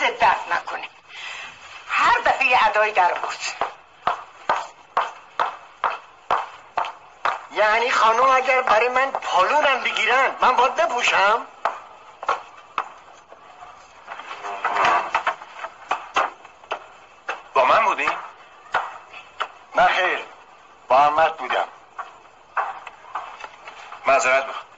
دست درد نکنه. هر دفعه ادای ادایی در بود. یعنی خانم اگر برای من پالونم بگیرن من باید بپوشم؟ با من بودی؟ نه خیر. با احمد بودم. معذرت بخوام